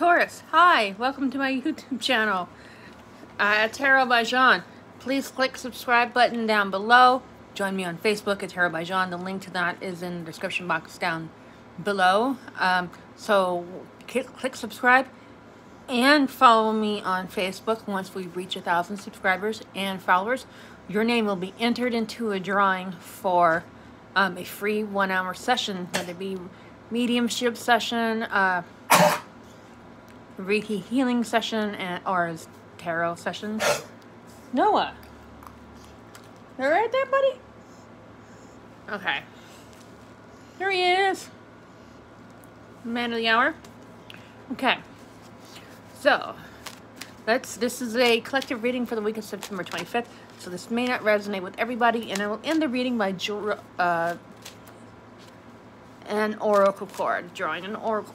Taurus, hi, welcome to my YouTube channel, uh, Tarot by Jaune. Please click subscribe button down below. Join me on Facebook at Tarot by Jaune. The link to that is in the description box down below. Um, so click, click subscribe and follow me on Facebook once we reach a thousand subscribers and followers. Your name will be entered into a drawing for um, a free one hour session, whether it be mediumship session, uh, Reiki healing session, and or tarot session. Noah, you right there, buddy? Okay. Here he is. Man of the hour. Okay. So, let's. This is a collective reading for the week of September 25th. So this may not resonate with everybody, and I will end the reading by uh, an oracle card, drawing an oracle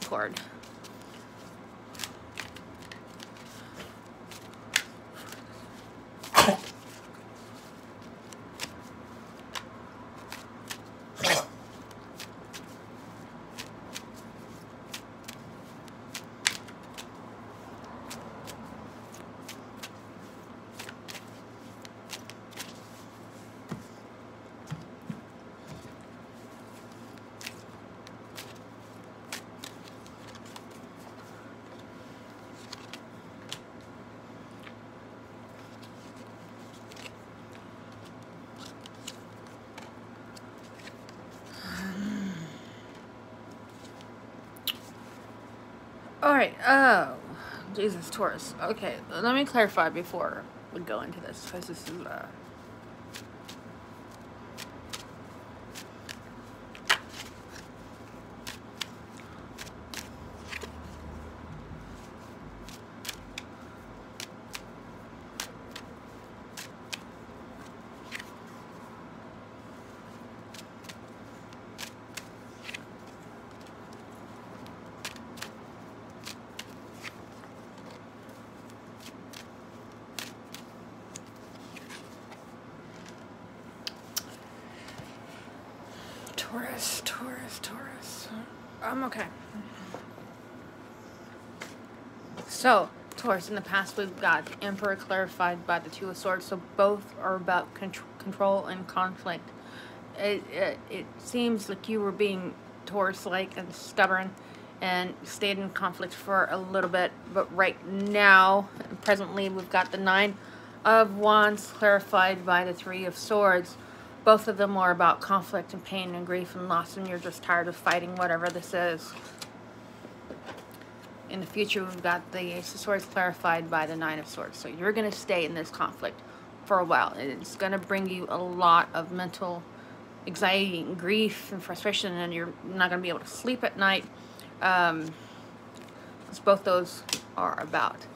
card. Alright, oh. Jesus, Taurus. Okay, let me clarify before we go into this, because this is, uh, Taurus, Taurus, Taurus. I'm okay. So, Taurus, in the past we've got the Emperor clarified by the Two of Swords, so both are about control and conflict. It, it, it seems like you were being Taurus-like and stubborn and stayed in conflict for a little bit, but right now, presently, we've got the Nine of Wands clarified by the Three of Swords both of them are about conflict and pain and grief and loss and you're just tired of fighting whatever this is. In the future, we've got the Ace of Swords clarified by the Nine of Swords. So you're going to stay in this conflict for a while. It's going to bring you a lot of mental anxiety and grief and frustration and you're not going to be able to sleep at night. Um, both those are about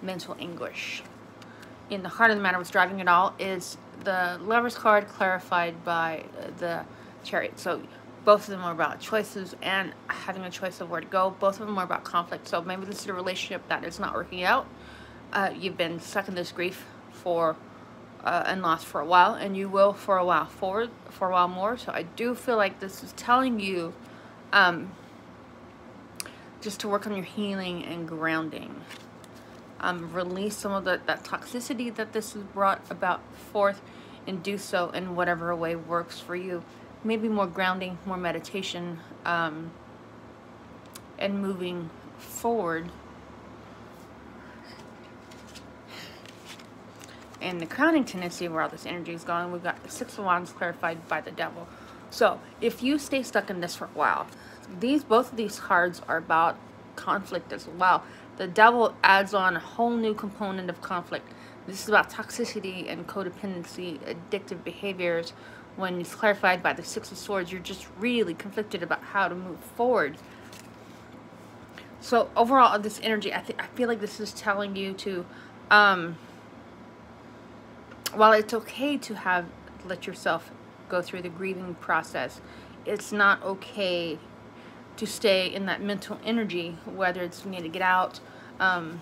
mental anguish. In the heart of the matter, what's driving it all is the Lover's card clarified by uh, the Chariot. So both of them are about choices and having a choice of where to go. Both of them are about conflict. So maybe this is a relationship that is not working out. Uh, you've been stuck in this grief for uh, and lost for a while, and you will for a while forward, for a while more. So I do feel like this is telling you um, just to work on your healing and grounding. Um, release some of the, that toxicity that this has brought about forth and do so in whatever way works for you. Maybe more grounding, more meditation, um, and moving forward. And the crowning tendency where all this energy is going, we've got the Six of Wands clarified by the Devil. So, if you stay stuck in this for a while, these both of these cards are about conflict as well. The Devil adds on a whole new component of conflict this is about toxicity and codependency, addictive behaviors. When it's clarified by the Six of Swords, you're just really conflicted about how to move forward. So overall, this energy, I, I feel like this is telling you to, um, while it's okay to have let yourself go through the grieving process, it's not okay to stay in that mental energy, whether it's you need to get out, um,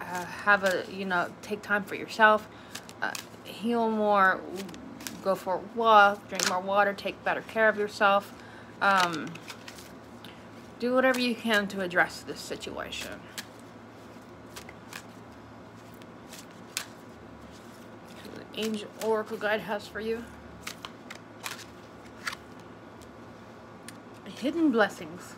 uh, have a, you know, take time for yourself, uh, heal more, go for a walk, drink more water, take better care of yourself. Um, do whatever you can to address this situation. The Angel Oracle Guide has for you. Hidden Blessings.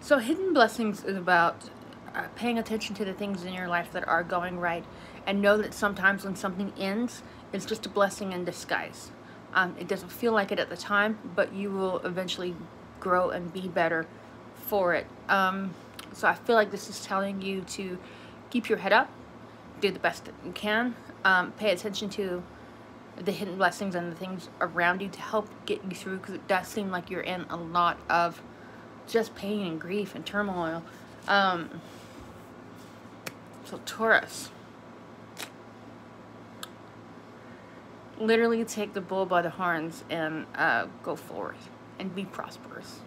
So hidden blessings is about uh, paying attention to the things in your life that are going right and know that sometimes when something ends, it's just a blessing in disguise. Um, it doesn't feel like it at the time, but you will eventually grow and be better for it. Um, so I feel like this is telling you to keep your head up, do the best that you can, um, pay attention to the hidden blessings and the things around you to help get you through because it does seem like you're in a lot of just pain and grief and turmoil. Um, so Taurus. literally take the bull by the horns and uh, go forward and be prosperous.